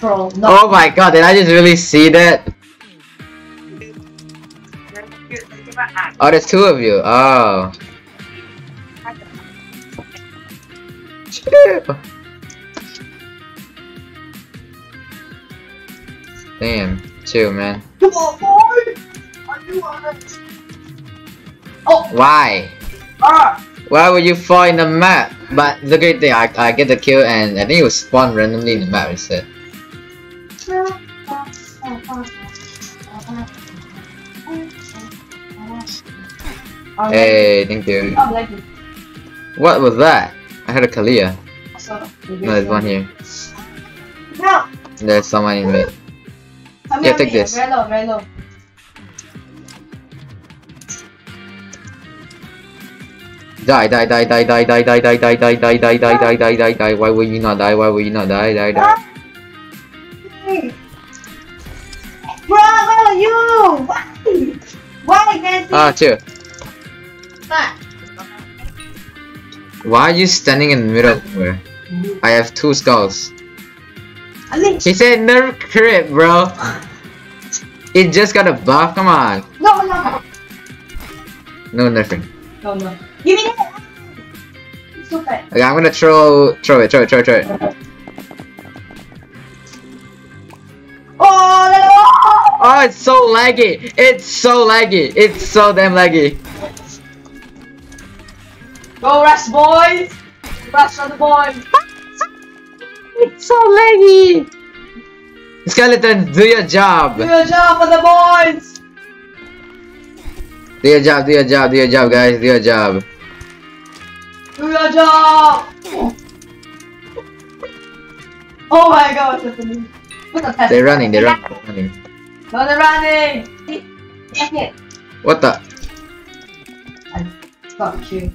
Bro, no. Oh my god, did I just really see that? Oh, there's two of you. Oh. Chill. Damn, chill, man. Come on, boy! Are you on it? Oh, Why? ah! Why would you fall in the map? But the great thing, I, I get the kill and I think it was spawned randomly in the map instead. Hey, thank you. It. What was that? I had a Kalia. No, there's one here. No! There's someone in mid. Yeah, take this. Very low, very low. Die, die, die, die, die, die, die, die, die, die, die, die, die, die, die, die, die. Why will you not die? Why will you not die? Die, die. Bro, you? Why? Why can't you? Ah, chill. Ah. Why are you standing in the middle of nowhere? I have two skulls. He said nerf Crypt, bro. It just got a buff. Come on. no, no, No nerfing. No, no. Give me that! Okay, I'm gonna throw, throw it, throw it, throw it, throw it. Oh, no! Oh, it's so laggy. It's so laggy. It's so damn laggy. Go rush, boys! Rush on the boys! It's so laggy. Skeleton, do your job. Do your job for the boys! Do your job, do your job, do your job, guys. Do your job. Do your job! Oh my god, what's happening? What the They're running, they're running, they're running. No, they're running! What the? Fuck you.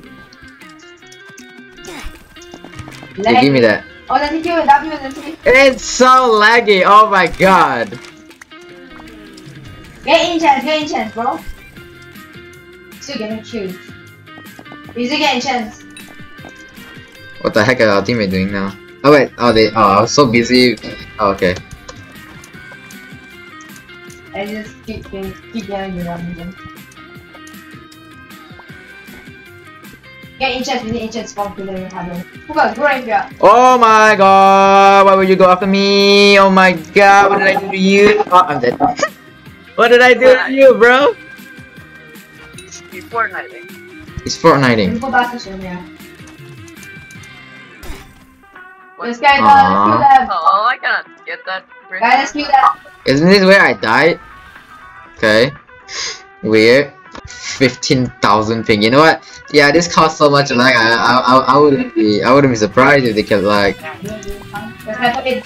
Hey, give me that. Oh, then you then three. It's so laggy. Oh my god. Get in chance, get in chance, bro. Still getting killed. Easy getting chance. What the heck are our teammate doing now? Oh wait, oh they, oh I so busy. Oh, okay. I just keep getting, keep getting around them. Get in chance, we need in chance spawn killer in Halo. Who got graveyard? Oh my god, why would you go after me? Oh my god, what did I do to you? Oh, I'm dead. what did I do to you, bro? Before nighting. It's Fortniting. Go back to Sonia. What? This guy Aww. got kill them. Oh, I cannot get that. right Guys, let's now. kill that. Isn't this where I died? Okay. Weird. 15,000 ping. You know what? Yeah, this costs so much lag. I, I, I, I wouldn't be, I wouldn't be surprised if they kept like. This guy put in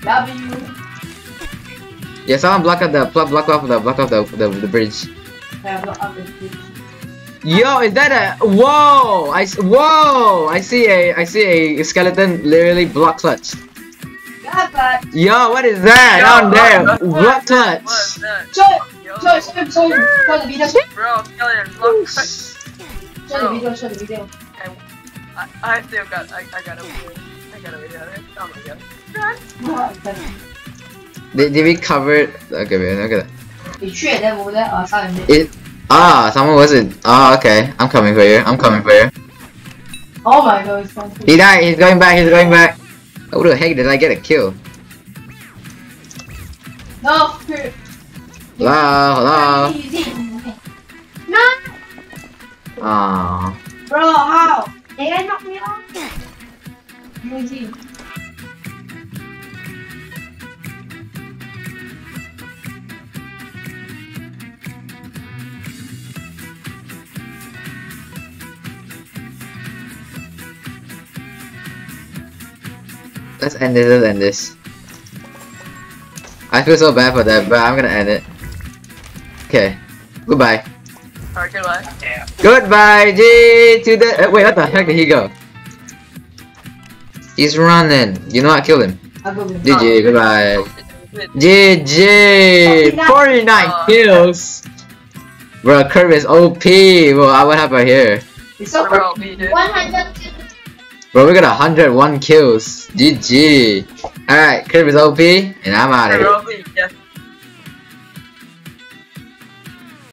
W. Yeah, someone block up the block, block off the block off the, the the bridge. Yeah, block up the Yo, is that a whoa? I s- whoa! I see a I see a skeleton literally block clutch. Yeah, but Yo, what is that Yo, down there? what- what- Block clutch. What is that? show show show show show the video, show Bro, skeleton, look. the video, show the video. I, I still got, I, I got a video. I got a video of it. Oh my god. Did, did we cover... Okay, wait, look at that. Uh, it, Ah, someone wasn't. Ah, okay. I'm coming for you. I'm coming for you. Oh my god, He died. He's going back. He's going back. Oh, the heck did I get a kill? No. Hello, hello. No. Aww. Bro, how? Did I knock me off? Let's end this. Let's end this. I feel so bad for that, but I'm gonna end it. Okay. Goodbye. Alright, goodbye. Yeah. Goodbye, G to the. Uh, wait, what the heck did he go? He's running. You know what? Kill him. I'll GG. Goodbye. GG. 49 kills. Bro, Curve is OP. Bro, I what happened here? It's so Bro, me, dude. 100 Bro, we got 101 kills. GG. Alright, Curve is OP, and I'm out of here. Bro, me, yes.